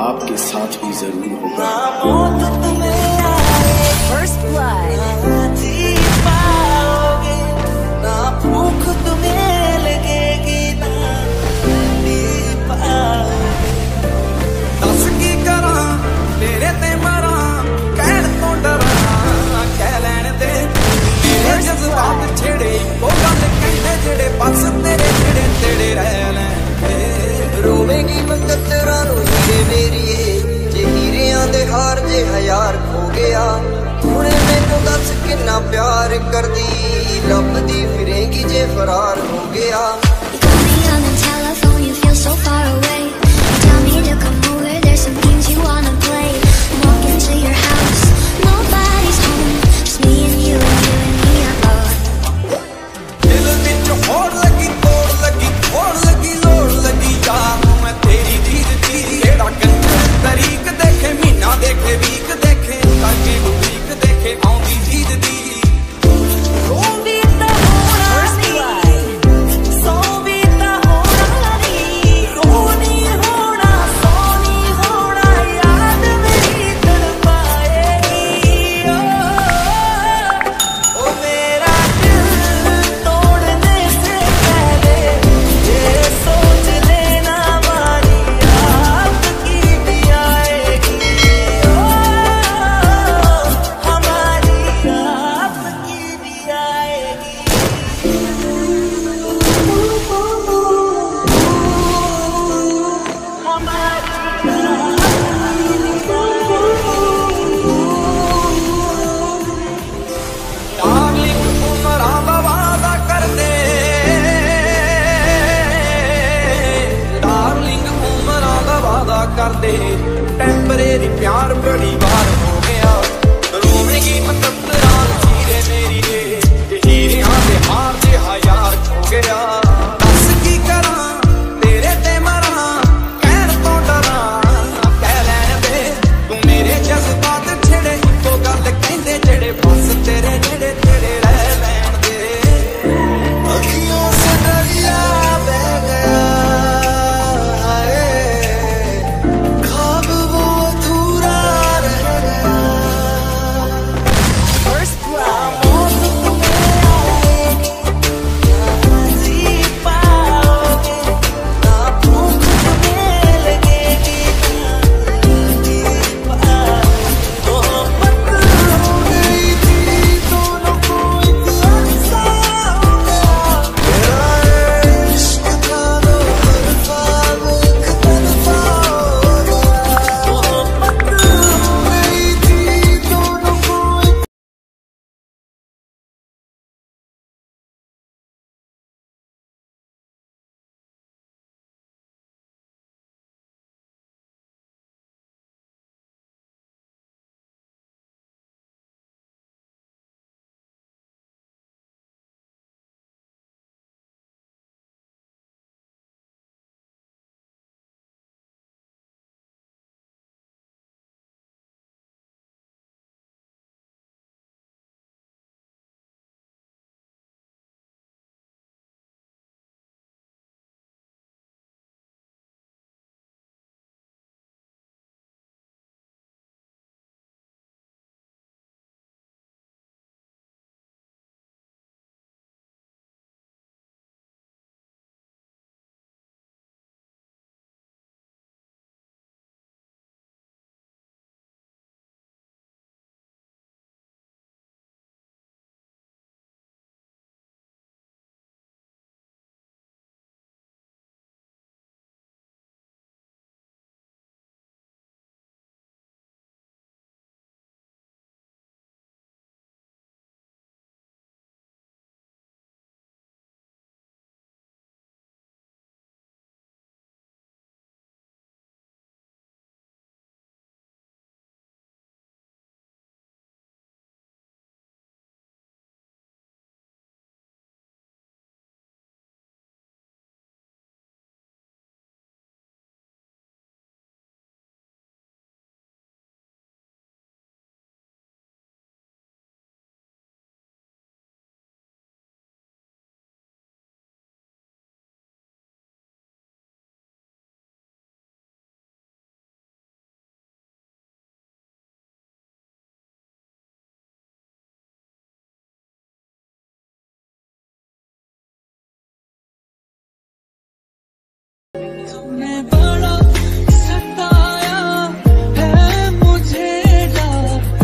आपके साथ भी ज़रूर होगा। ਪਿਆਰ ਖੋ ਗਿਆ। ਹੁਣ ਮੈਨੂੰ ਦੱਸ ਕਿੰਨਾ ਪਿਆਰ ਕਰਦੀ। ਲੱਭਦੀ ਫਿਰੇਗੀ ਜੇ ਫਰਾਰ ਹੋ ਗਿਆ। ਕਰਦੇ। ਟੈਂਪਰੇਰੀ ਪਿਆਰ ਬਣ